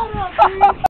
¡Vamos!